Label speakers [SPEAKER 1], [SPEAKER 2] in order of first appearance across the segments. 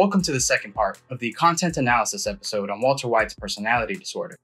[SPEAKER 1] Welcome to the second part of the content analysis episode on Walter White's personality disorder.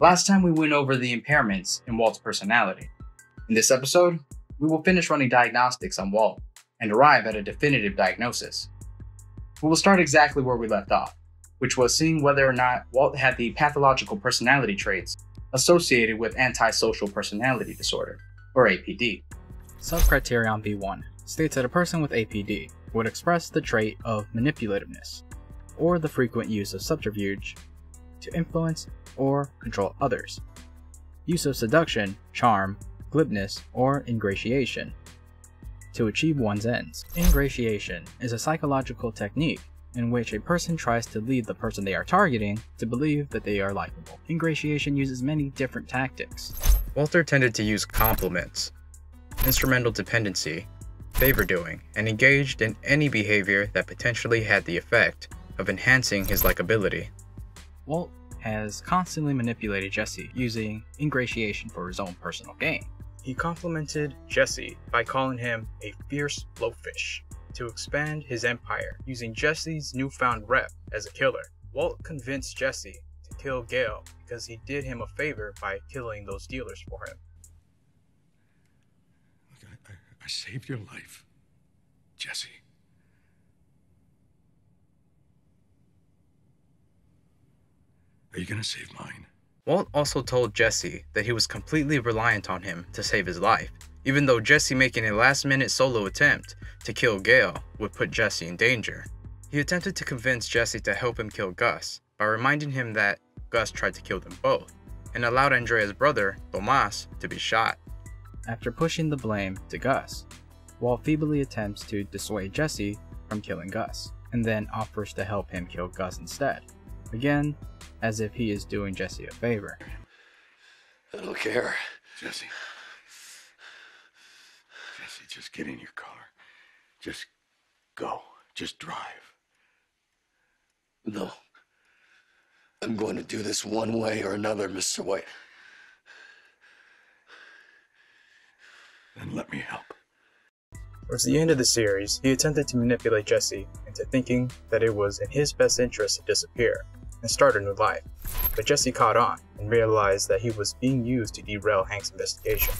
[SPEAKER 1] Last time we went over the impairments in Walt's personality. In this episode, we will finish running diagnostics on Walt and arrive at a definitive diagnosis. We will start exactly where we left off, which was seeing whether or not Walt had the pathological personality traits associated with antisocial personality disorder, or APD. Subcriterion B1 states that a person with APD would express the trait of manipulativeness, or the frequent use of subterfuge to influence or control others, use of seduction, charm, glibness, or ingratiation to achieve one's ends. Ingratiation is a psychological technique in which a person tries to lead the person they are targeting to believe that they are likable. Ingratiation uses many different tactics.
[SPEAKER 2] Walter tended to use compliments, instrumental dependency, favor doing, and engaged in any behavior that potentially had the effect of enhancing his likability.
[SPEAKER 1] Walt has constantly manipulated Jesse using ingratiation for his own personal gain.
[SPEAKER 2] He complimented Jesse by calling him a fierce blowfish to expand his empire using Jesse's newfound rep as a killer. Walt convinced Jesse to kill Gale because he did him a favor by killing those dealers for him.
[SPEAKER 3] I saved your life, Jesse. Are you gonna save mine?
[SPEAKER 2] Walt also told Jesse that he was completely reliant on him to save his life, even though Jesse making a last minute solo attempt to kill Gale would put Jesse in danger. He attempted to convince Jesse to help him kill Gus by reminding him that Gus tried to kill them both, and allowed Andrea's brother, Tomas, to be shot.
[SPEAKER 1] After pushing the blame to Gus, Walt feebly attempts to dissuade Jesse from killing Gus, and then offers to help him kill Gus instead. Again, as if he is doing Jesse a favor.
[SPEAKER 3] I don't care. Jesse. Jesse, just get in your car. Just go. Just drive.
[SPEAKER 4] No. I'm going to do this one way or another, Mr. White.
[SPEAKER 3] Then let me help.
[SPEAKER 2] Towards the end of the series, he attempted to manipulate Jesse into thinking that it was in his best interest to disappear and start a new life. But Jesse caught on and realized that he was being used to derail Hank's investigation.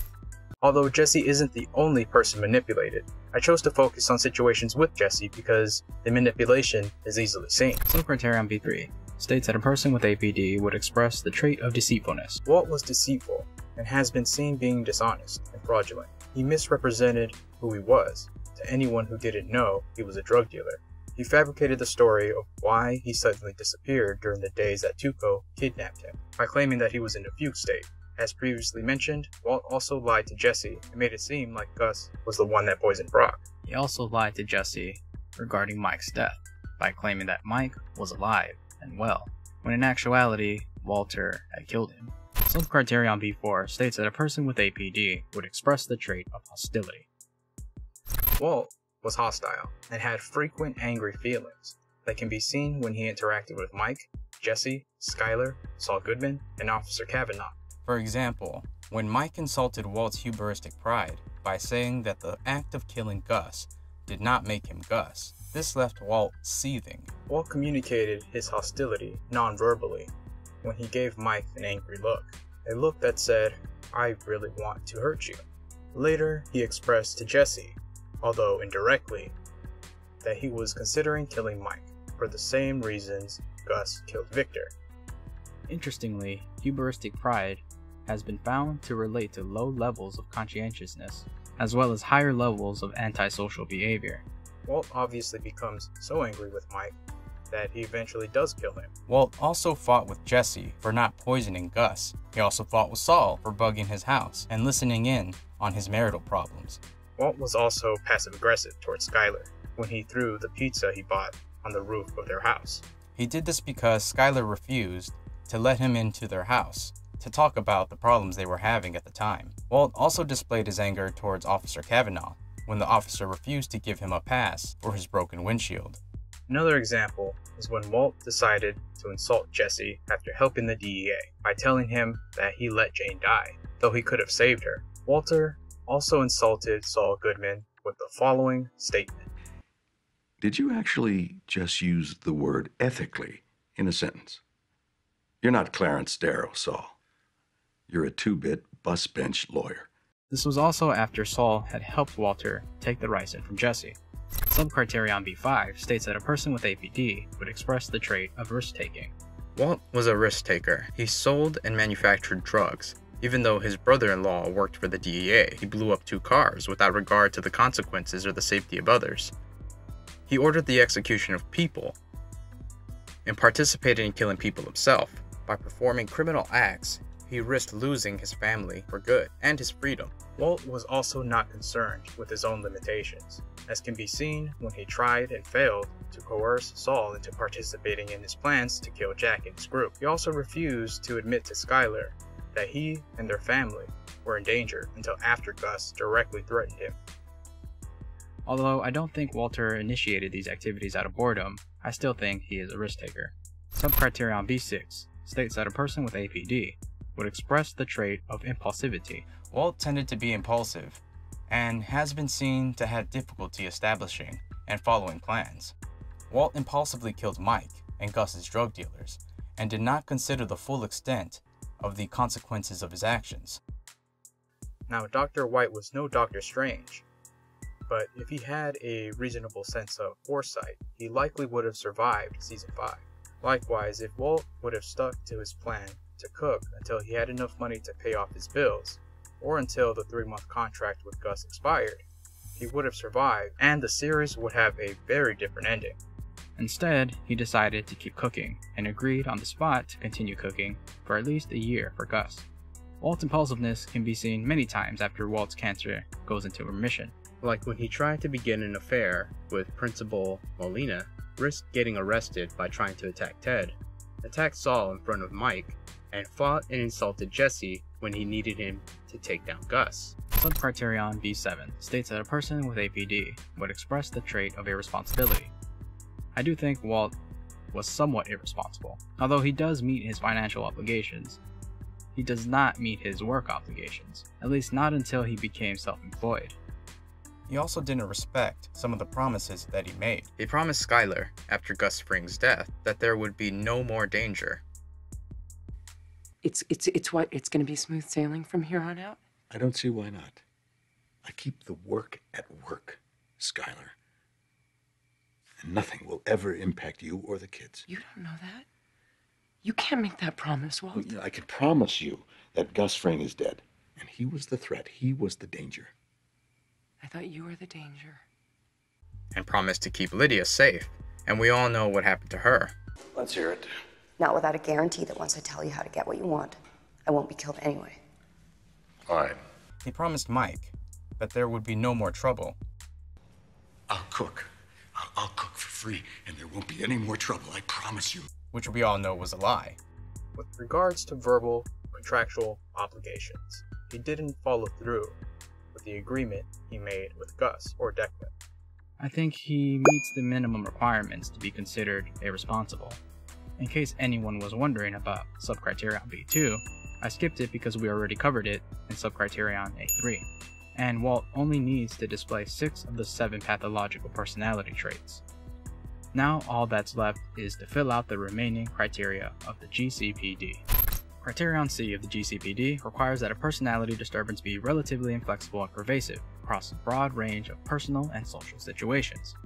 [SPEAKER 2] Although Jesse isn't the only person manipulated, I chose to focus on situations with Jesse because the manipulation is easily seen.
[SPEAKER 1] Subcriterion B3 states that a person with APD would express the trait of deceitfulness.
[SPEAKER 2] Walt was deceitful and has been seen being dishonest and fraudulent. He misrepresented who he was to anyone who didn't know he was a drug dealer. He fabricated the story of why he suddenly disappeared during the days that Tuco kidnapped him by claiming that he was in a fugue state. As previously mentioned, Walt also lied to Jesse and made it seem like Gus was the one that poisoned Brock.
[SPEAKER 1] He also lied to Jesse regarding Mike's death by claiming that Mike was alive and well, when in actuality, Walter had killed him. Subcriterion B4 states that a person with APD would express the trait of hostility.
[SPEAKER 2] Walt was hostile and had frequent angry feelings that can be seen when he interacted with Mike, Jesse, Skyler, Saul Goodman, and Officer Kavanaugh. For example, when Mike insulted Walt's hubristic pride by saying that the act of killing Gus did not make him Gus, this left Walt seething. Walt communicated his hostility non-verbally when he gave Mike an angry look, a look that said, I really want to hurt you. Later, he expressed to Jesse, although indirectly, that he was considering killing Mike for the same reasons Gus killed Victor.
[SPEAKER 1] Interestingly, hubristic pride has been found to relate to low levels of conscientiousness, as well as higher levels of antisocial behavior.
[SPEAKER 2] Walt obviously becomes so angry with Mike that he eventually does kill him. Walt also fought with Jesse for not poisoning Gus. He also fought with Saul for bugging his house and listening in on his marital problems. Walt was also passive aggressive towards Skyler when he threw the pizza he bought on the roof of their house. He did this because Skyler refused to let him into their house to talk about the problems they were having at the time. Walt also displayed his anger towards Officer Kavanaugh when the officer refused to give him a pass for his broken windshield. Another example is when Walt decided to insult Jesse after helping the DEA by telling him that he let Jane die, though he could have saved her. Walter also insulted Saul Goodman with the following statement
[SPEAKER 3] Did you actually just use the word ethically in a sentence? You're not Clarence Darrow, Saul. You're a two bit bus bench lawyer.
[SPEAKER 2] This was also after Saul had helped Walter take the ricin from Jesse. Subcriterion B5 states that a person with APD would express the trait of risk taking. Walt was a risk taker. He sold and manufactured drugs. Even though his brother in law worked for the DEA, he blew up two cars without regard to the consequences or the safety of others. He ordered the execution of people and participated in killing people himself. By performing criminal acts, he risked losing his family for good and his freedom. Walt was also not concerned with his own limitations, as can be seen when he tried and failed to coerce Saul into participating in his plans to kill Jack and his group. He also refused to admit to Skyler that he and their family were in danger until after Gus directly threatened him. Although I don't think Walter initiated these activities out of boredom, I still think he is a risk taker. Subcriterion B6 states that a person with APD would express the trait of impulsivity. Walt tended to be impulsive and has been seen to have difficulty establishing and following plans. Walt impulsively killed Mike and Gus's drug dealers and did not consider the full extent of the consequences of his actions. Now, Dr. White was no Doctor Strange, but if he had a reasonable sense of foresight, he likely would have survived Season 5. Likewise, if Walt would have stuck to his plan to cook until he had enough money to pay off his bills, or until the three month contract with Gus expired, he would have survived, and the series would have a very different ending. Instead, he decided to keep cooking and agreed on the spot to continue cooking for at least a year for Gus. Walt's impulsiveness can be seen many times after Walt's cancer goes into remission. Like when he tried to begin an affair with Principal Molina, risked getting arrested by trying to attack Ted, attacked Saul in front of Mike, and fought and insulted Jesse when he needed him to take down Gus. Subcriterion B7 states that a person with APD would express the trait of irresponsibility. I do think Walt was somewhat irresponsible. Although he does meet his financial obligations, he does not meet his work obligations, at least not until he became self-employed. He also didn't respect some of the promises that he made. He promised Skyler, after Gus Fring's death, that there would be no more danger.
[SPEAKER 5] It's it's it's what it's going to be smooth sailing from here on out.
[SPEAKER 3] I don't see why not. I keep the work at work, Skyler. And nothing will ever impact you or the kids.
[SPEAKER 5] You don't know that. You can't make that promise, Walt.
[SPEAKER 3] Well, you know, I can promise you that Gus Fring is dead. And he was the threat. He was the danger.
[SPEAKER 5] I thought you were the danger.
[SPEAKER 2] And promised to keep Lydia safe. And we all know what happened to her.
[SPEAKER 3] Let's hear it.
[SPEAKER 6] Not without a guarantee that once I tell you how to get what you want, I won't be killed anyway.
[SPEAKER 3] Fine.
[SPEAKER 2] He promised Mike that there would be no more trouble.
[SPEAKER 3] I'll cook. I'll, I'll cook for free, and there won't be any more trouble, I promise you.
[SPEAKER 2] which we all know was a lie. With regards to verbal contractual obligations, he didn't follow through with the agreement he made with Gus or Declan. I think he meets the minimum requirements to be considered irresponsible. In case anyone was wondering about subcriterion B2, I skipped it because we already covered it in subcriterion A3, and Walt only needs to display 6 of the 7 pathological personality traits. Now all that's left is to fill out the remaining criteria of the GCPD. Criterion C of the GCPD requires that a personality disturbance be relatively inflexible and pervasive across a broad range of personal and social situations.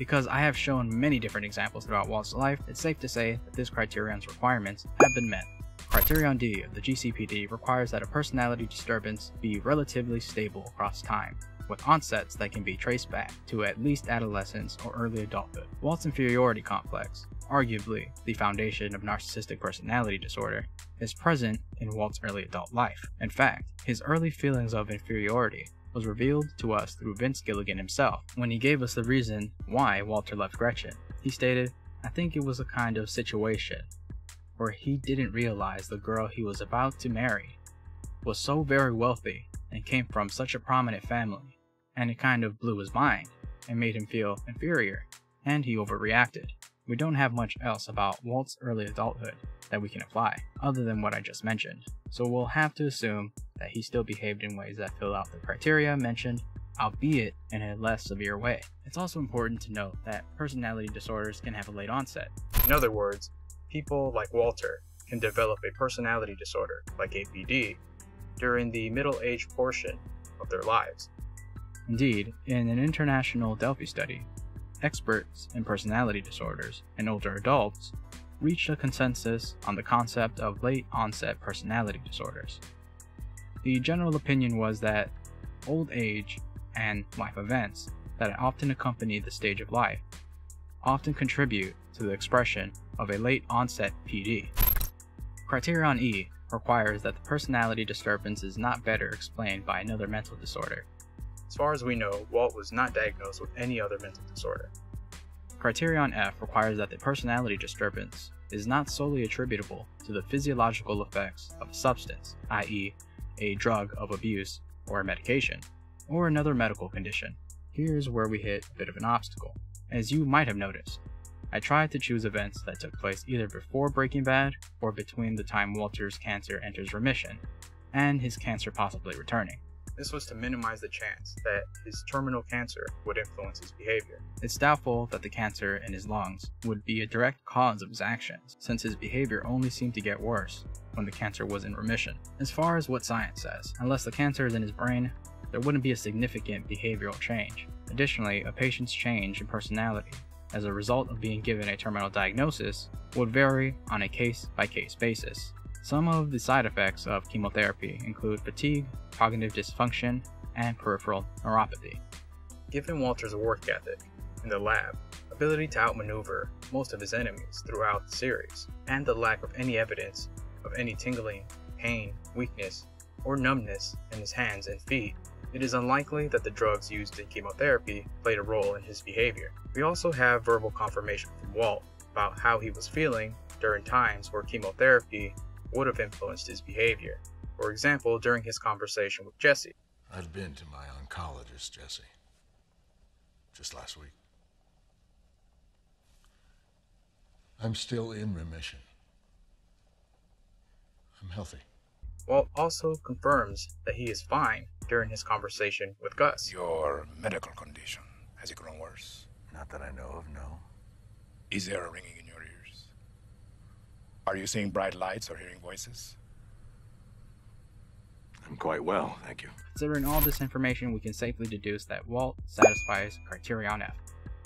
[SPEAKER 2] Because I have shown many different examples throughout Walt's life, it's safe to say that this criterion's requirements have been met. Criterion D of the GCPD requires that a personality disturbance be relatively stable across time, with onsets that can be traced back to at least adolescence or early adulthood. Walt's inferiority complex, arguably the foundation of narcissistic personality disorder, is present in Walt's early adult life. In fact, his early feelings of inferiority was revealed to us through Vince Gilligan himself when he gave us the reason why Walter left Gretchen. He stated, I think it was a kind of situation where he didn't realize the girl he was about to marry was so very wealthy and came from such a prominent family, and it kind of blew his mind and made him feel inferior, and he overreacted. We don't have much else about Walt's early adulthood that we can apply, other than what I just mentioned, so we'll have to assume that he still behaved in ways that fill out the criteria mentioned albeit in a less severe way. It's also important to note that personality disorders can have a late onset. In other words, people like Walter can develop a personality disorder, like APD, during the middle age portion of their lives. Indeed, in an international Delphi study, experts in personality disorders in older adults reached a consensus on the concept of late onset personality disorders. The general opinion was that old age and life events that often accompany the stage of life often contribute to the expression of a late onset PD. Criterion E requires that the personality disturbance is not better explained by another mental disorder. As far as we know, Walt was not diagnosed with any other mental disorder. Criterion F requires that the personality disturbance is not solely attributable to the physiological effects of a substance, i.e., a drug of abuse or a medication, or another medical condition. Here's where we hit a bit of an obstacle. As you might have noticed, I tried to choose events that took place either before Breaking Bad or between the time Walter's cancer enters remission and his cancer possibly returning. This was to minimize the chance that his terminal cancer would influence his behavior. It's doubtful that the cancer in his lungs would be a direct cause of his actions, since his behavior only seemed to get worse when the cancer was in remission. As far as what science says, unless the cancer is in his brain, there wouldn't be a significant behavioral change. Additionally, a patient's change in personality as a result of being given a terminal diagnosis would vary on a case by case basis. Some of the side effects of chemotherapy include fatigue, cognitive dysfunction, and peripheral neuropathy. Given Walter's work ethic in the lab, ability to outmaneuver most of his enemies throughout the series, and the lack of any evidence of any tingling, pain, weakness, or numbness in his hands and feet, it is unlikely that the drugs used in chemotherapy played a role in his behavior. We also have verbal confirmation from Walt about how he was feeling during times where chemotherapy would have influenced his behavior. For example, during his conversation with Jesse.
[SPEAKER 3] I've been to my oncologist, Jesse. Just last week. I'm still in remission. I'm healthy.
[SPEAKER 2] Walt also confirms that he is fine during his conversation with Gus.
[SPEAKER 7] Your medical condition, has it grown worse?
[SPEAKER 3] Not that I know of, no.
[SPEAKER 7] Is there a ringing in your ears? Are you seeing bright lights or hearing voices?
[SPEAKER 3] I'm quite well, thank you.
[SPEAKER 2] Considering all this information, we can safely deduce that Walt satisfies Criterion F.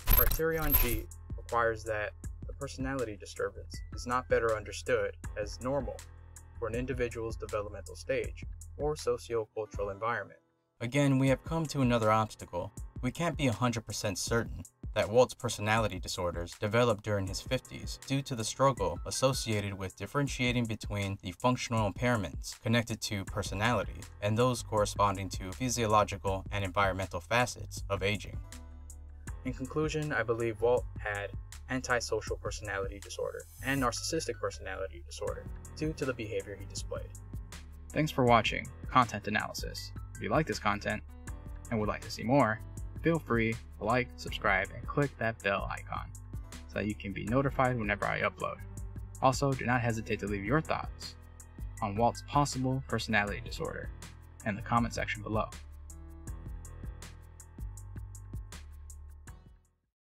[SPEAKER 2] Criterion G requires that the personality disturbance is not better understood as normal for an individual's developmental stage or socio-cultural environment. Again, we have come to another obstacle. We can't be 100% certain that Walt's personality disorders developed during his 50s due to the struggle associated with differentiating between the functional impairments connected to personality and those corresponding to physiological and environmental facets of aging. In conclusion, I believe Walt had antisocial personality disorder and narcissistic personality disorder due to the behavior he displayed. Thanks for watching Content Analysis. If you like this content and would like to see more, feel free to like, subscribe, and click that bell icon so that you can be notified whenever I upload. Also, do not hesitate to leave your thoughts on Walt's possible personality disorder in the comment section below.